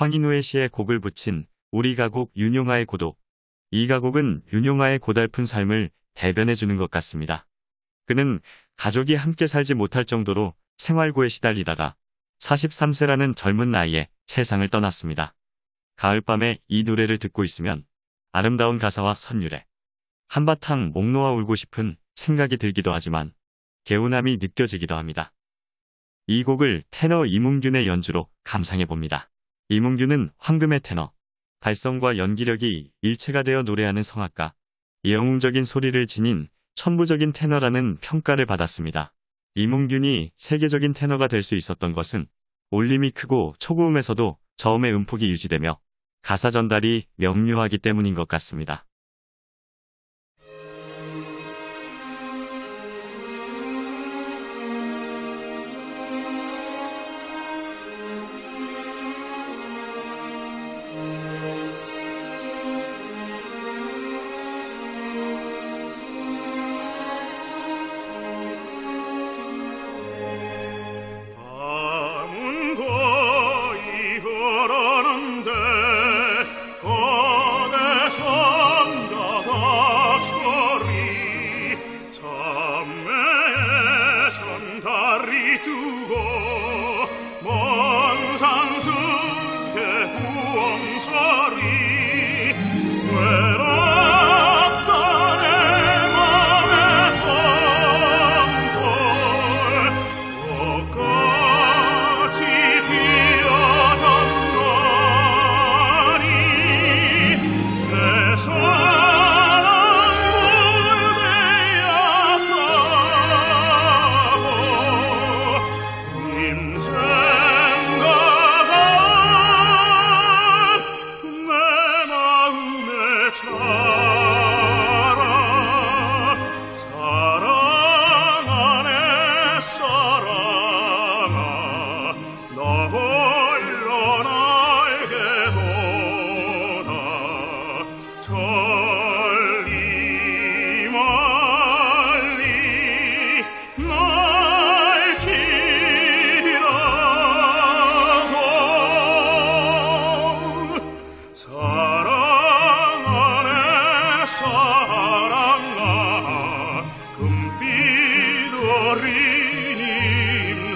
황인우의 시에 곡을 붙인 우리 가곡 윤용아의 고독. 이 가곡은 윤용아의 고달픈 삶을 대변해주는 것 같습니다. 그는 가족이 함께 살지 못할 정도로 생활고에 시달리다가 43세라는 젊은 나이에 세상을 떠났습니다. 가을밤에 이 노래를 듣고 있으면 아름다운 가사와 선율에 한바탕 목 놓아 울고 싶은 생각이 들기도 하지만 개운함이 느껴지기도 합니다. 이 곡을 테너 이문균의 연주로 감상해 봅니다. 이문균은 황금의 테너, 발성과 연기력이 일체가 되어 노래하는 성악가, 영웅적인 소리를 지닌 천부적인 테너라는 평가를 받았습니다. 이문균이 세계적인 테너가 될 수 있었던 것은 올림이 크고 초고음에서도 저음의 음폭이 유지되며 가사 전달이 명료하기 때문인 것 같습니다. 선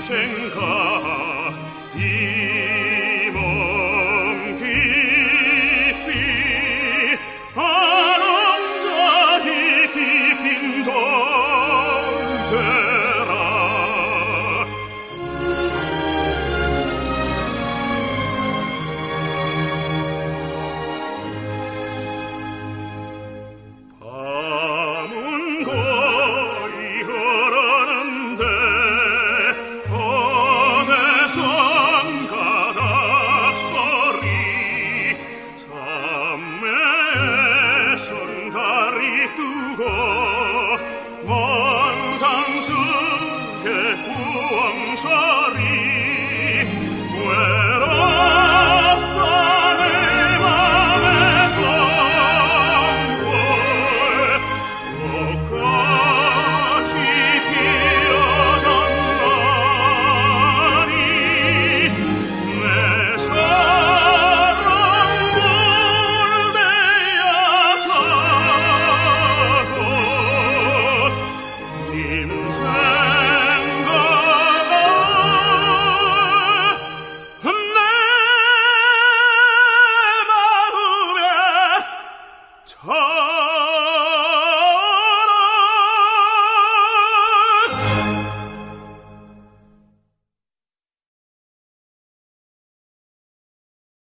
sen 손다리